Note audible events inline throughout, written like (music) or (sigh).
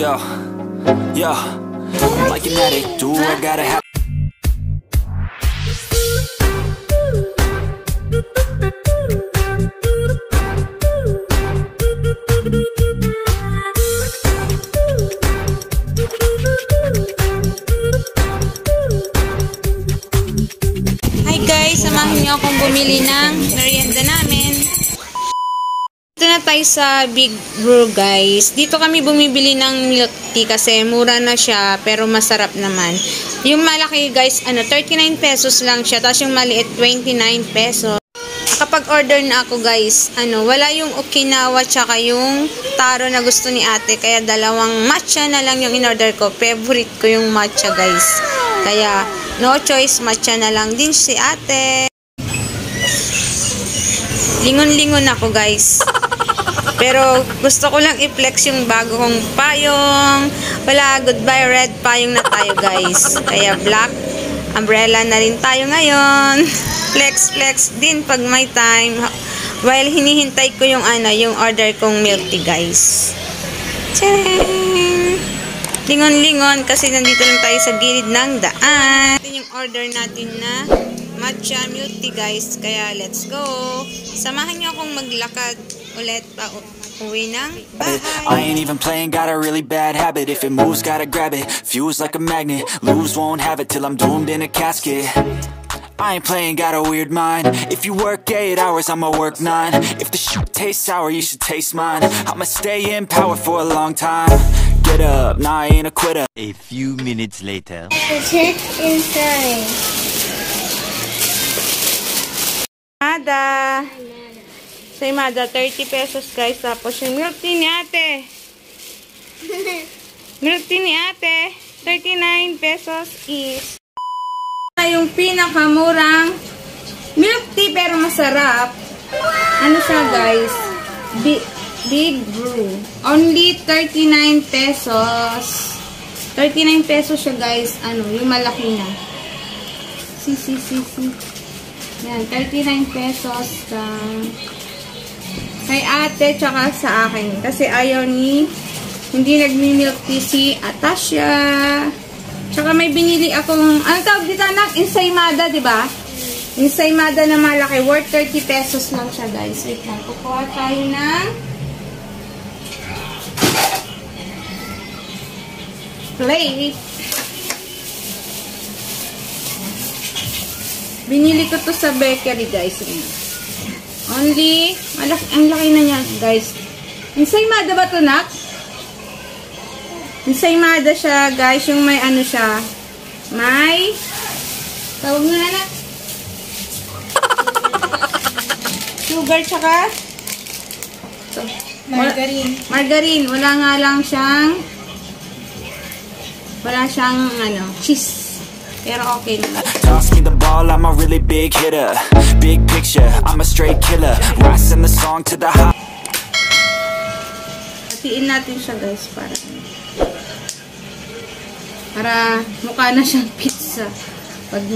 Yo, yo, I'm like an addict, do I gotta have Hi guys, samahan niyo akong bumili ng merienda tayo sa Big Brew guys. Dito kami bumibili ng milk tea kasi mura na siya pero masarap naman. Yung malaki guys, ano 39 pesos lang siya. Tapos yung maliit 29 pesos. Kapag order na ako guys, ano, wala yung Okinawa tsaka yung taro na gusto ni ate. Kaya dalawang matcha na lang yung in-order ko. Favorite ko yung matcha guys. Kaya no choice, matcha na lang din si ate. Lingon-lingon ako guys. (laughs) Pero gusto ko lang i-flex yung bago kong payong. Wala, goodbye red payong na tayo guys. Kaya black umbrella na rin tayo ngayon. (laughs) Flex, flex din pag may time. While hinihintay ko yung ano, yung order kong milk tea guys. Tcharing! Lingon-lingon kasi nandito lang tayo sa gilid ng daan. Ito yung order natin na matcha milk tea guys. Kaya let's go. Samahan niyo akong maglakad ulit pa uwi ng it. I ain't even playing, got a really bad habit. If it moves, gotta grab it. Fuse like a magnet, lose, won't have it till I'm doomed in a casket. I ain't playing, got a weird mind. If you work eight hours, I'ma work nine. If the shit tastes sour, you should taste mine. I'ma stay in power for a long time. Get up, nah, I ain't a quitter. A few minutes later. The Check inside. Mada. Sa Mada, 30 pesos guys. Tapos yung milk tea ni ate. (laughs) Milk tea ni ate. 39 pesos is. Yung pinakamurang milk tea pero masarap. Ano siya guys? Big, big brew. Only 39 pesos. 39 pesos siya guys. Ano, yung malaki na. Si, si, si, si. Yan, 39 pesos lang. Kay ate, tsaka sa akin. Kasi ayaw ni, hindi nagmi-milk tea si Atasha. Tsaka may binili akong, ano tawag dito anak? Ensaymada, di ba? Ensaymada na malaki. Worth 30 pesos lang siya, guys. Wait lang. Kukuha tayo ng plate. Binili ko to sa bakery, guys. Ayan. Only, malaki, ang laki na niya, guys. Ensaymada ba to, Nak? Ensaymada siya, guys. Yung may ano siya. May, tawag mo na, Nak. (laughs) Sugar, tsaka, ito. Margarine. Margarine. Wala nga lang siyang, wala siyang, ano, cheese. Pero okay naman. Ball, I'm a really big hitter. Big picture, I'm a straight killer. Rising the song to the high. Hatiin natin siya guys para para mukha na siyang pizza pag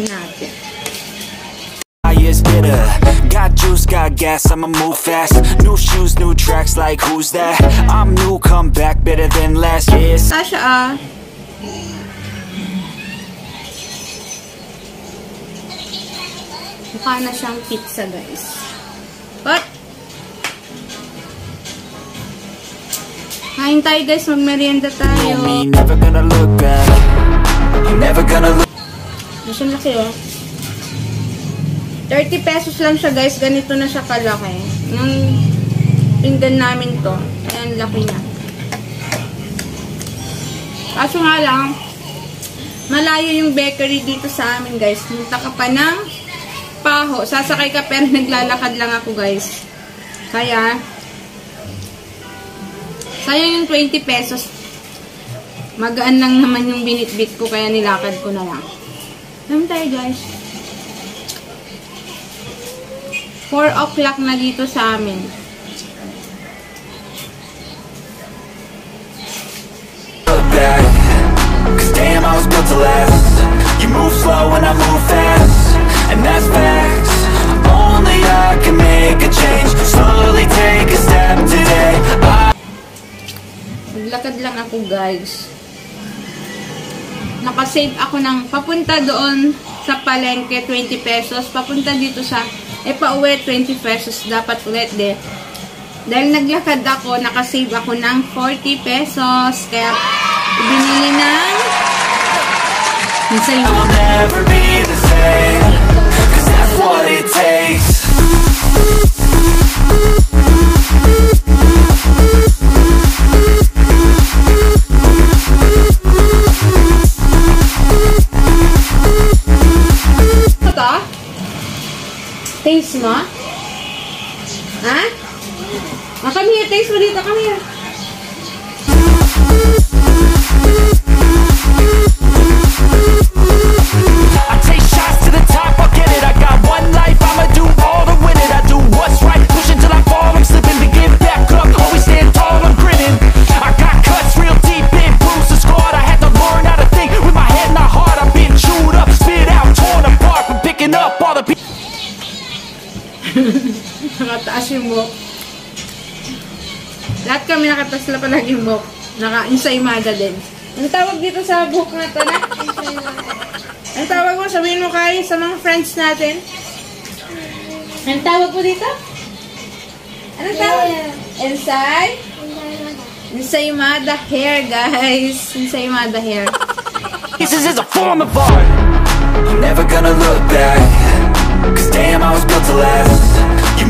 is bitter. Got juice, got gas, I'ma move fast. New shoes, new tracks, like who's that? I'm new, come back better than last. Yes. Sasha ah. Mukha na siyang pizza guys. But Kain tayo guys, magmerienda tayo. Never gonna look back. Never gonna look. Masyang laki oh. 30 pesos lang siya guys. Ganito na siya kalaki. Nung pinggan namin to. Ayan, laki na. Kaso nga lang, malayo yung bakery dito sa amin guys. Punta ka pa ng paho. Sasakay ka pero naglalakad lang ako guys. Kaya, sayang yung 20 pesos. Magaan lang naman yung binitbit ko kaya nilakad ko na lang. Naman tayo guys. 4 o'clock na dito sa amin. Cause damn, I was built to last. You move slow and I move fast. Lang ako guys. Nakasave ako ng papunta doon sa palengke 20 pesos. Papunta dito sa e pauwi 20 pesos dapat ulit de. Dahil naglakad ako, nakasave ako ng 40 pesos. Kaya binili ng minsan same Cause that's what it takes Taste mo? Ha? Ah, come here. Taste mo dito. Come here. (laughs) Nakataas yung buhok. Lahat kami nakataas na palagi yung buhok. Naka-insaymada din. Ang tawag dito sa buhok na to na? Ang tawag mo, sabihin mo kay sa mga friends natin. Ang tawag mo dito? Anong tawag? Insay? Insaymada hair, guys. Insaymada hair. is a form of art I'm never gonna look back Cause damn I was built to last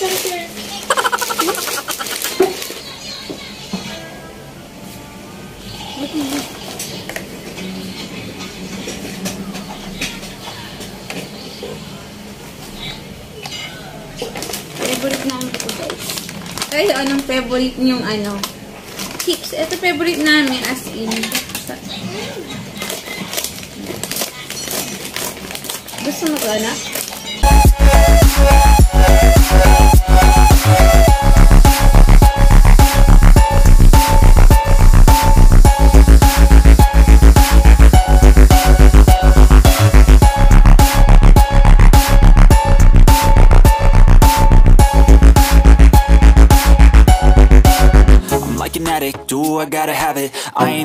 Ano, isang shirt. Favorite namin ito, guys. Kayo, anong favorite niyong ano? Chips. Ito favorite namin as in. Gusto mo to, anak? I'm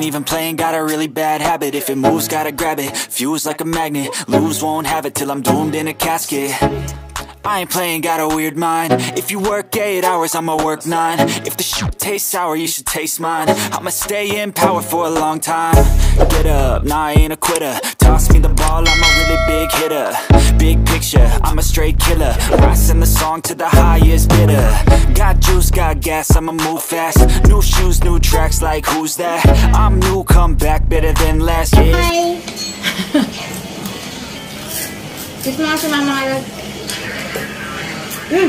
even playing, got a really bad habit. If it moves, gotta grab it, fuse like a magnet. Lose, won't have it till I'm doomed in a casket I ain't playing, got a weird mind. If you work 8 hours, I'ma work 9 If the shit tastes sour, you should taste mine. I'ma stay in power for a long time. Get up, nah I ain't a quitter. Toss me the ball, I'm a really big hitter. Big picture, I'm a straight killer. Rising the song to the highest bidder. Got juice, got gas, I'ma move fast. New shoes, new tracks, like who's that? I'm new, come back better than last year. Hi. Kiss mo nga si mama nga. Never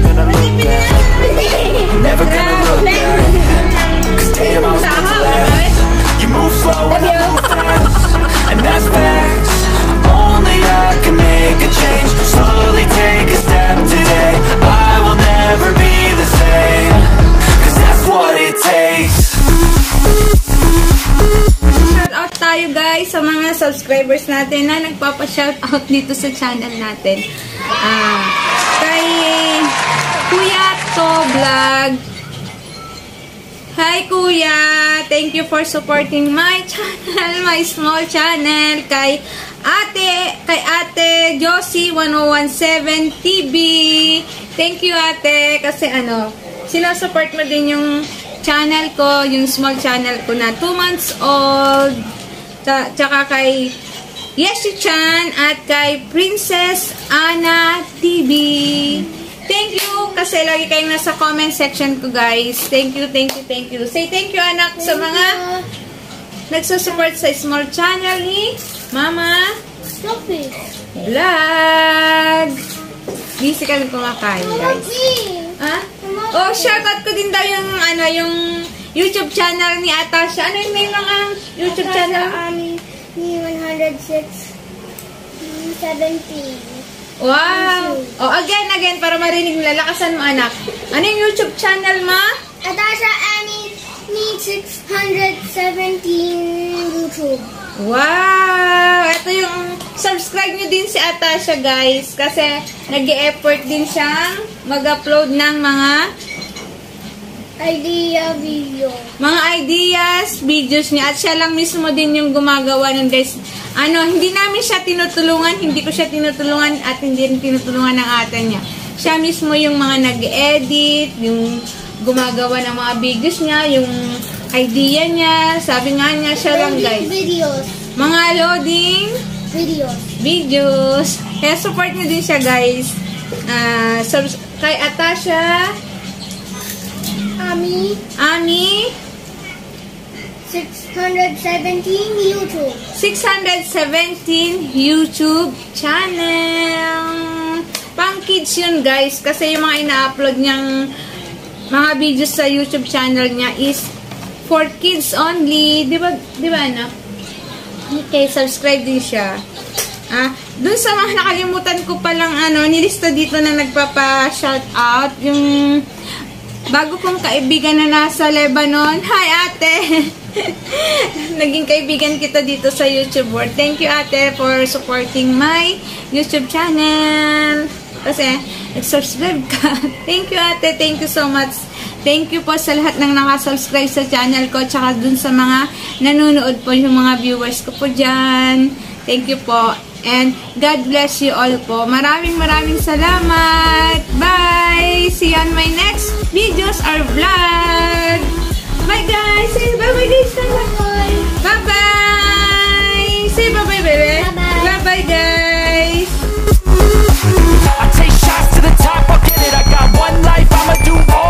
gonna Never gonna Cause damn, I was You move slow I move fast And that's facts Only I can make a change. Slowly take a step today. I will never be the same out tayo guys sa mga subscribers natin na nagpapa-shout out dito sa channel natin. Ah, kay Kuya To Vlog. Hi, Kuya! Thank you for supporting my (laughs) channel, my small channel. Kay Ate, kay Ate Josie 1017 TV. Thank you, Ate. Kasi ano, sinusupport mo din yung channel ko, yung small channel ko na 2 months old. Tsa- Tsaka kay Yeshi-chan at kay Princess Anna TV. Thank you kasi lagi kayong nasa comment section ko guys. Thank you, thank you, thank you. Say thank you anak sa mga nagsusupport sa small channel ni Mama Stop it. Vlog. Busy kami kumakain guys. Oh, shoutout ko din daw yung ano, yung YouTube channel ni Atasha. Ano yung may mga YouTube channel? Ami, ni 106, 17. Wow! Oh, again, again, para marinig nila. Lakasan mo, anak. Ano yung YouTube channel mo? Natasha Ami, ni 617 YouTube. Wow! Ito yung subscribe nyo din si Atasha, guys. Kasi nag effort din siyang mag-upload ng mga Idea video. mga ideas, videos niya. At siya lang mismo din yung gumagawa nun, guys. Ano, hindi namin siya tinutulungan, hindi ko siya tinutulungan at hindi rin tinutulungan ng ate niya. Siya mismo yung mga nag-edit, yung gumagawa ng mga videos niya, yung idea niya. Sabi nga niya, siya lang, guys. Videos. Mga loading Videos. videos. Kaya support niyo din siya, guys. Ah, subs- kay Atasha, Ami, Ami, 617 YouTube. 617 YouTube channel. Pang kids yun, guys. Kasi yung mga ina-upload niyang mga videos sa YouTube channel niya is for kids only. Di ba, di ba anak? Okay, subscribe din siya. Ah, dun sa mga nakalimutan ko palang ano, nilista dito na nagpapa-shout out yung bago kong kaibigan na nasa Lebanon. Hi, ate! (laughs) Naging kaibigan kita dito sa YouTube world. Thank you, ate, for supporting my YouTube channel. Kasi, nag-subscribe ka. (laughs) Thank you, ate. Thank you so much. Thank you po sa lahat ng nakasubscribe sa channel ko tsaka dun sa mga nanonood po yung mga viewers ko po dyan. Thank you po. And God bless you all po. Maraming maraming salamat. Bye! See you on my next videos or vlog. Bye guys! Say bye-bye guys! Bye-bye! Say bye-bye baby! Bye-bye guys! I take shots to the top, I'll get it. I got one life, I'ma do all